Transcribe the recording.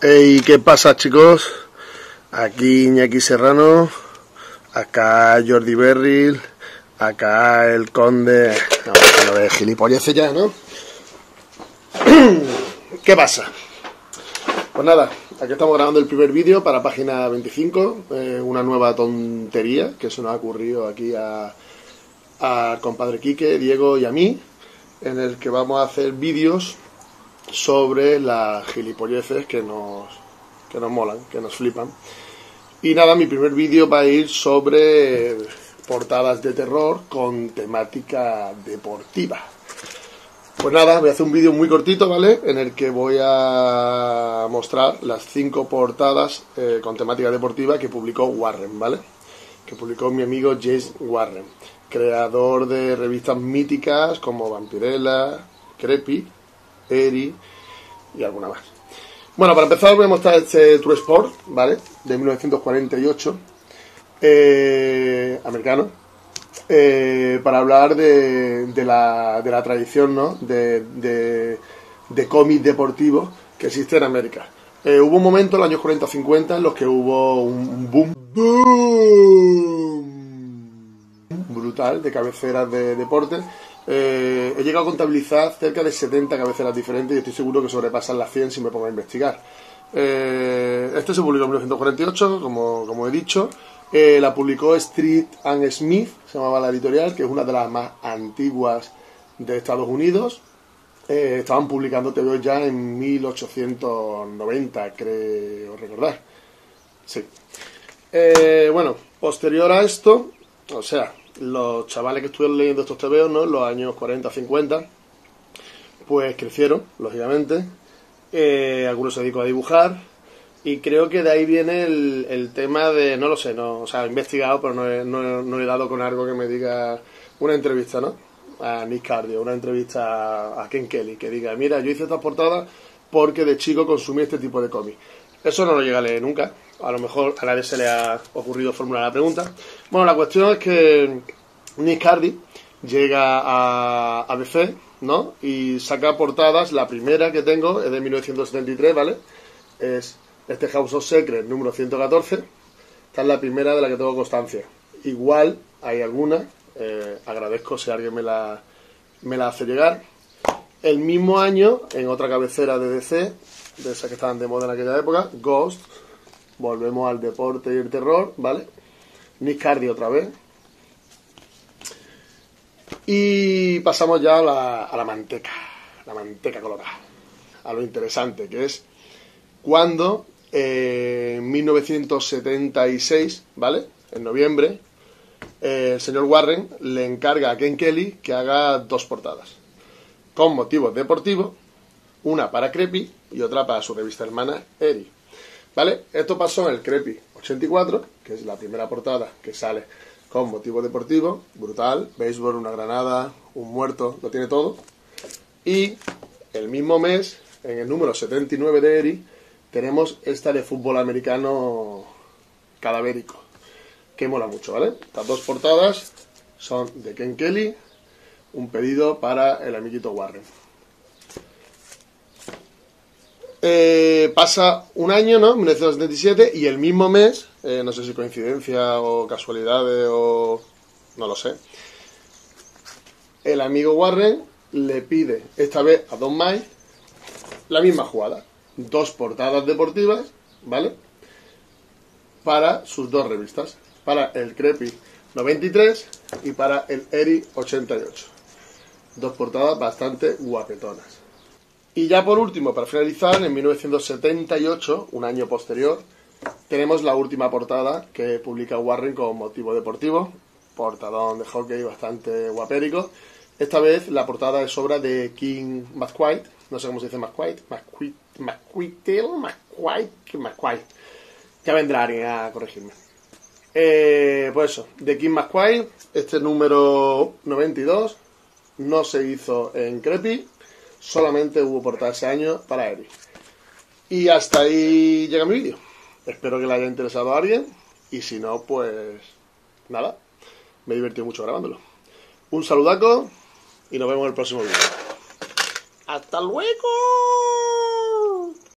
Hey, ¿qué pasa chicos? Aquí Iñaki Serrano, acá Jordi Berril, acá el conde... No, de gilipolleces ya, ¿no? ¿Qué pasa? Pues nada, aquí estamos grabando el primer vídeo para página 25, eh, una nueva tontería que se nos ha ocurrido aquí a, a compadre Quique, Diego y a mí, en el que vamos a hacer vídeos sobre las gilipolleces que nos, que nos molan, que nos flipan. Y nada, mi primer vídeo va a ir sobre portadas de terror con temática deportiva. Pues nada, voy a hacer un vídeo muy cortito, ¿vale? En el que voy a mostrar las cinco portadas eh, con temática deportiva que publicó Warren, ¿vale? Que publicó mi amigo James Warren, creador de revistas míticas como Vampirella, Creepy, Eri y alguna más. Bueno, para empezar voy a mostrar este True Sport, ¿vale? De 1948, eh, americano, eh, para hablar de, la, tradición, ¿no? De, de, de cómic deportivo que existe en América. Eh, hubo un momento en los años 40-50 en los que hubo un boom, boom brutal de cabeceras de deportes eh, he llegado a contabilizar cerca de 70 cabeceras diferentes y estoy seguro que sobrepasan las 100 si me pongo a investigar. Eh, este se publicó en 1948, como, como he dicho. Eh, la publicó Street and Smith, se llamaba la editorial, que es una de las más antiguas de Estados Unidos. Eh, estaban publicando TV ya en 1890, creo recordar. Sí. Bueno, posterior a esto, o sea, los chavales que estuvieron leyendo estos tebeos, ¿no? En los años 40, 50, pues crecieron, lógicamente. Eh, algunos se dedicó a dibujar. Y creo que de ahí viene el, el, tema de, no lo sé, no, o sea, he investigado, pero no he, no, he dado con algo que me diga una entrevista, ¿no? A Nick Cardio, una entrevista a Ken Kelly, que diga, mira, yo hice estas portadas porque de chico consumí este tipo de cómics. Eso no lo llega a leer nunca. A lo mejor a nadie se le ha ocurrido formular la pregunta. Bueno, la cuestión es que Nick Hardy llega a, a DC, ¿no? Y saca portadas. La primera que tengo es de 1973, ¿vale? Es este House of Secrets número 114. Esta es la primera de la que tengo constancia. Igual hay alguna. Eh, agradezco si alguien me la, me la hace llegar. El mismo año, en otra cabecera de DC, de esas que estaban de moda en aquella época, Ghost, volvemos al deporte y el terror, ¿vale? Nick Cardi otra vez. Y pasamos ya a la, manteca, la manteca colorada, a lo interesante, que es cuando eh, en 1976, ¿vale? En noviembre, eh, el señor Warren le encarga a Ken Kelly que haga dos portadas, con motivos deportivos, una para Creepy y otra para su revista hermana Eri. ¿Vale? Esto pasó en el Creepy 84, que es la primera portada que sale con motivo deportivo, brutal, béisbol, una granada, un muerto, lo tiene todo. Y el mismo mes, en el número 79 de Eri, tenemos esta de fútbol americano cadavérico, que mola mucho, ¿vale? Estas dos portadas son de Ken Kelly, un pedido para el amiguito Warren. Eh, pasa un año, ¿no? 1977 y el mismo mes, eh, no sé si coincidencia o casualidades o no lo sé, el amigo Warren le pide esta vez a Don Mike la misma jugada, dos portadas deportivas, ¿vale? Para sus dos revistas, para el Creepy 93 y para el Eri 88. Dos portadas bastante guapetonas. Y ya por último, para finalizar, en 1978, un año posterior, tenemos la última portada que publica Warren con motivo deportivo, portadón de hockey bastante guapérico. Esta vez la portada es obra de King McQuaid, no sé cómo se dice McQuaid, McQuaid, McQuaid, McQuaid, Ya vendrá alguien a corregirme. Eh, pues eso, de King McQuaid, este número 92 no se hizo en Creepy, solamente hubo portada ese año para Eri. Y hasta ahí llega mi vídeo. Espero que le haya interesado a alguien. Y si no, pues nada. Me he divertido mucho grabándolo. Un saludaco y nos vemos en el próximo vídeo. ¡Hasta luego!